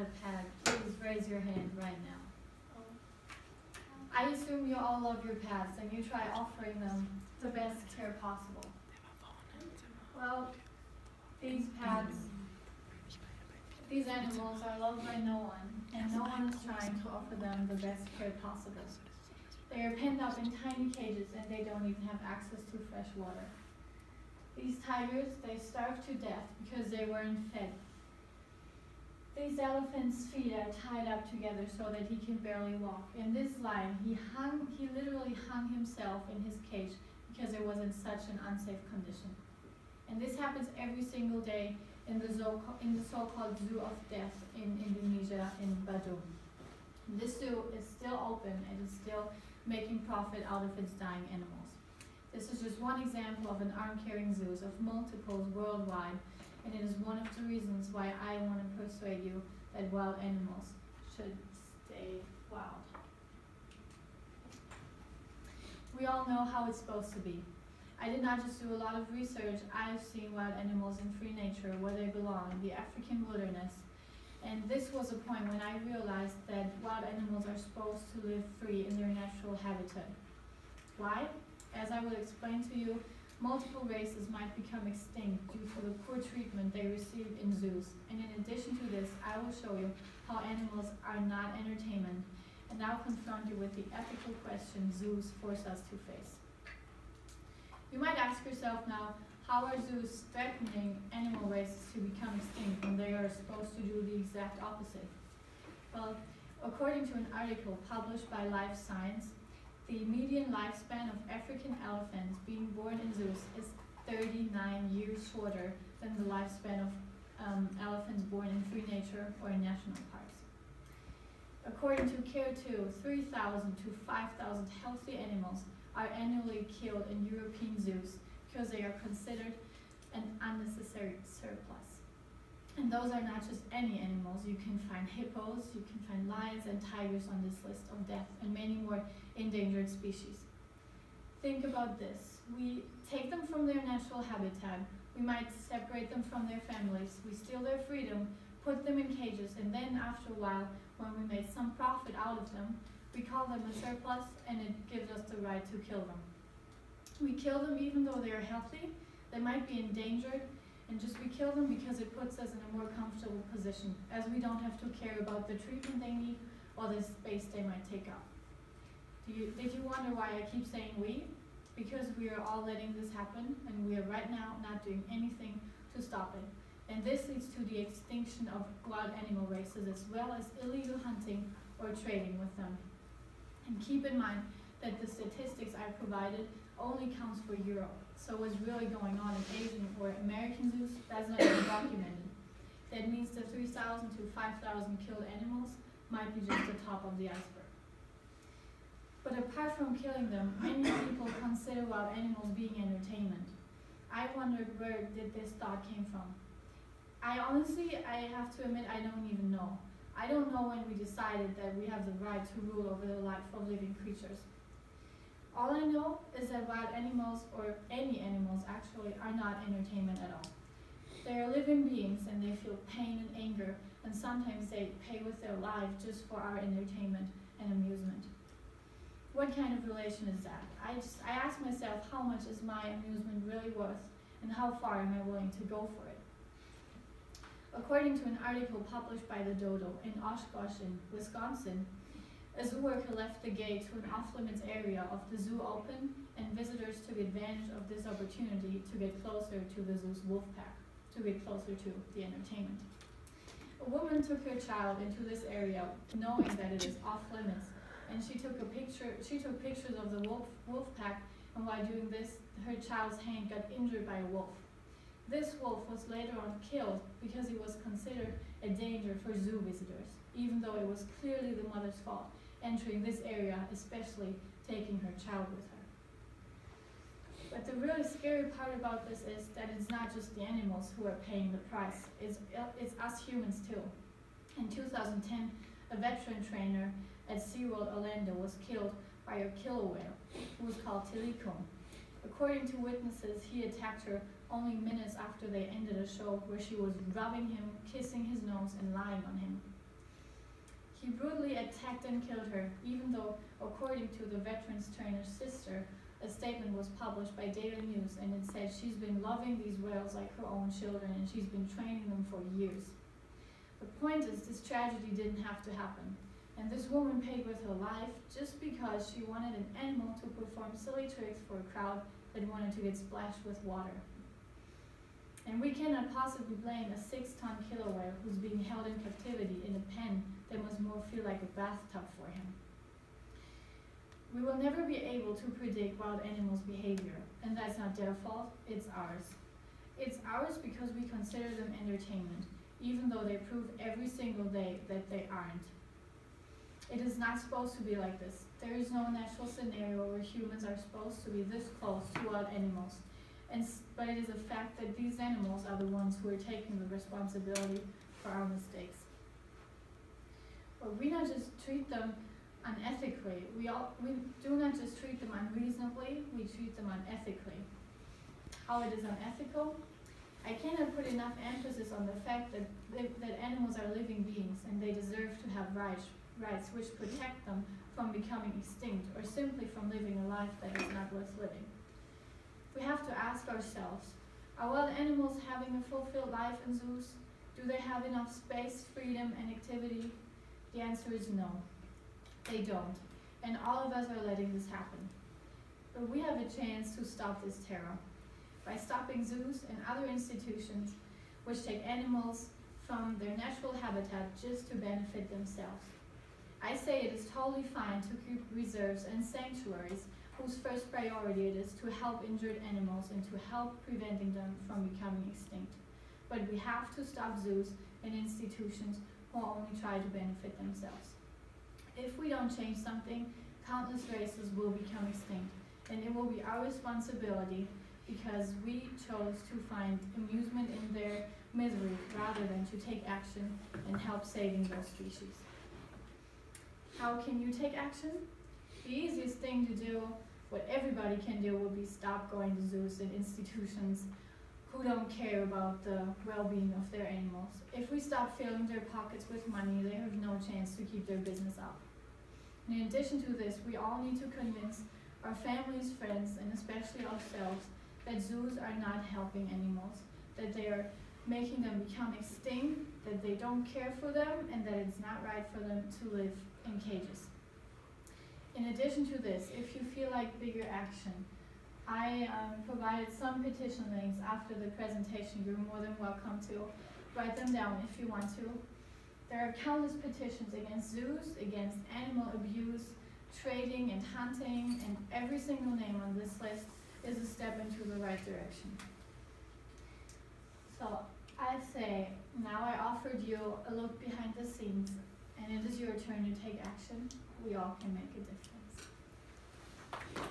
a pet, please raise your hand right now. I assume you all love your pets and you try offering them the best care possible. Well, these pets, these animals are loved by no one, and no one is trying to offer them the best care possible. They are penned up in tiny cages and they don't even have access to fresh water. These tigers, they starve to death because they weren't fed. These elephants' feet are tied up together so that he can barely walk. In this lion, he hung, he literally hung himself in his cage because it was in such an unsafe condition. And this happens every single day in the, zo- in the so-called Zoo of Death in Indonesia in Badung. This zoo is still open and is still making profit out of its dying animals. This is just one example of an arm-carrying zoos of multiples worldwide, and it is one of the reasons why I want to persuade you that wild animals should stay wild. We all know how it's supposed to be. I did not just do a lot of research, I've seen wild animals in free nature where they belong, the African wilderness. And this was a point when I realized that wild animals are supposed to live free in their natural habitat. Why? As I will explain to you, multiple races might become extinct due to the poor treatment they receive in zoos. And in addition to this, I will show you how animals are not entertainment and I'll confront you with the ethical question zoos force us to face. You might ask yourself now, how are zoos threatening animal races to become extinct when they are supposed to do the exact opposite? Well, according to an article published by Life Science, the median lifespan of African elephants being born in zoos is 39 years shorter than the lifespan of um, elephants born in free nature or in national parks. According to CARE2, 3,000 to 5,000 healthy animals are annually killed in European zoos because they are considered an unnecessary surplus. And those are not just any animals. You can find hippos, you can find lions and tigers on this list of death, and many more endangered species. Think about this. We take them from their natural habitat, we might separate them from their families, we steal their freedom, put them in cages, and then after a while, when we made some profit out of them, we call them a surplus and it gives us the right to kill them. We kill them even though they are healthy, they might be endangered, and just we kill them because it puts us in a more comfortable position, as we don't have to care about the treatment they need or the space they might take up. Do you, did you wonder why I keep saying we? Because we are all letting this happen, and we are right now not doing anything to stop it. And this leads to the extinction of wild animal races as well as illegal hunting or trading with them. And keep in mind that the statistics I provided only counts for Europe. So what's really going on in Asian or American zoos, that's not even documented. That means the 3,000 to 5,000 killed animals might be just the top of the iceberg. But apart from killing them, many people consider wild animals being entertainment. I wondered where did this thought came from. I honestly, I have to admit, I don't even know. I don't know when we decided that we have the right to rule over the life of living creatures. All I know is that wild animals, or any animals actually, are not entertainment at all. They are living beings and they feel pain and anger, and sometimes they pay with their lives just for our entertainment and amusement. What kind of relation is that? I just I ask myself how much is my amusement really worth and how far am I willing to go for it? According to an article published by the Dodo in Oshkosh in Wisconsin, a zoo worker left the gate to an off-limits area of the zoo open, and visitors took advantage of this opportunity to get closer to the zoo's wolf pack, to get closer to the entertainment. A woman took her child into this area, knowing that it is off-limits, and she took a picture. She took pictures of the wolf wolf pack, and while doing this, her child's hand got injured by a wolf. This wolf was later on killed because he was considered a danger for zoo visitors, even though it was clearly the mother's fault entering this area, especially taking her child with her. But the really scary part about this is that it's not just the animals who are paying the price, it's, it's us humans too. In 2010, a veteran trainer at SeaWorld Orlando was killed by a killer whale, who was called Tilikum. According to witnesses, he attacked her only minutes after they ended a show where she was rubbing him, kissing his nose, and lying on him. He brutally attacked and killed her, even though, according to the veteran's Turner's sister, a statement was published by Daily News and it said she's been loving these whales like her own children and she's been training them for years. The point is, this tragedy didn't have to happen. And this woman paid with her life just because she wanted an animal to perform silly tricks for a crowd that wanted to get splashed with water. And we cannot possibly blame a six ton killer whale who's being held in captivity in a pen that must more feel like a bathtub for him. We will never be able to predict wild animals' behavior, and that's not their fault, it's ours. It's ours because we consider them entertainment, even though they prove every single day that they aren't. It is not supposed to be like this. There is no natural scenario where humans are supposed to be this close to wild animals. And, but it is a fact that these animals are the ones who are taking the responsibility for our mistakes. We not just treat them unethically. We all we do not just treat them unreasonably. We treat them unethically. How it is unethical? I cannot put enough emphasis on the fact that that animals are living beings and they deserve to have rights rights which protect them from becoming extinct or simply from living a life that is not worth living. We have to ask ourselves, are wild animals having a fulfilled life in zoos? Do they have enough space, freedom, and activity? The answer is no. They don't. And all of us are letting this happen. But we have a chance to stop this terror by stopping zoos and other institutions which take animals from their natural habitat just to benefit themselves. I say it is totally fine to keep reserves and sanctuaries whose first priority it is to help injured animals and to help preventing them from becoming extinct. But we have to stop zoos and institutions who only try to benefit themselves. If we don't change something, countless races will become extinct, and it will be our responsibility because we chose to find amusement in their misery rather than to take action and help saving those species. How can you take action? The easiest thing to do, what everybody can do, would be stop going to zoos and institutions who don't care about the well-being of their animals. If we stop filling their pockets with money, they have no chance to keep their business up. In addition to this, we all need to convince our families, friends, and especially ourselves that zoos are not helping animals, that they are making them become extinct, that they don't care for them, and that it's not right for them to live in cages. In addition to this, if you feel like bigger action, I um, provided some petition links after the presentation. You're more than welcome to write them down if you want to. There are countless petitions against zoos, against animal abuse, trading and hunting, and every single name on this list is a step into the right direction. So I say, now I offered you a look behind the scenes, and it is your turn to take action. We all can make a difference.